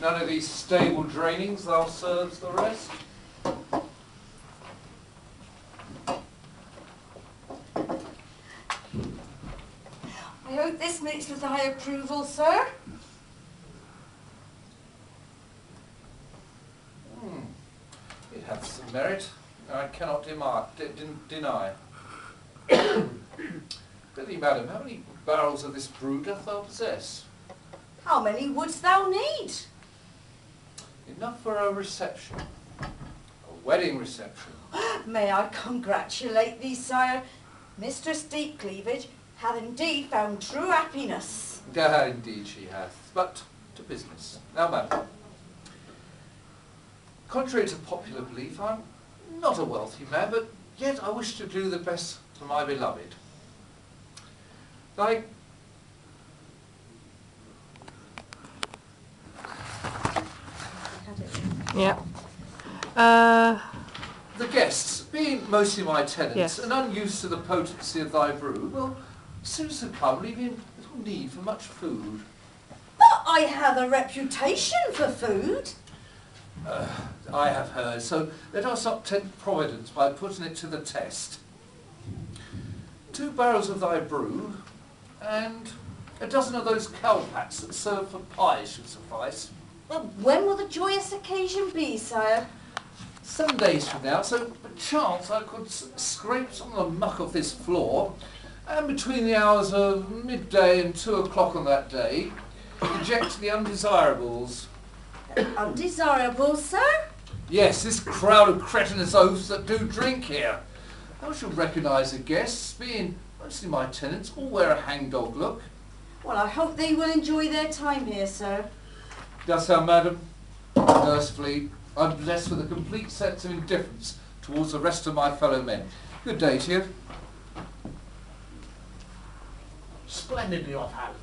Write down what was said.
None of these stable drainings, thou serves the rest. I hope this meets with thy approval, sir. Hmm. It hath some merit, I cannot demi- de- den- deny. Prithee, madam, how many barrels of this brew doth thou possess? How many wouldst thou need? Enough for a reception. A wedding reception. May I congratulate thee, sire. Mistress Deep Cleavage hath indeed found true happiness. Ah, indeed she hath. But to business. Now, madam, contrary to popular belief, I'm not a wealthy man, but yet I wish to do the best for my beloved. Like Yeah. Uh, the guests, being mostly my tenants, Yes. and unused to the potency of thy brew, will soon succumb, leaving little need for much food. But I have a reputation for food. Uh, I have heard, so let us not tempt Providence by putting it to the test. Two barrels of thy brew, and a dozen of those cowpats that serve for pies should suffice. Well, when will the joyous occasion be, sire? Some days from now, so perchance I could s- scrape some of the muck off this floor, and between the hours of midday and two o'clock on that day, eject the undesirables. Uh, Undesirable, sir? Yes, this crowd of cretinous oafs that do drink here. How shall recognise the guests, being mostly my tenants, all wear a hangdog look. Well, I hope they will enjoy their time here, sir. Does thou, madam? Fleet, I'm blessed with a complete sense of indifference towards the rest of my fellow men. Good day to you. Splendidly offhand.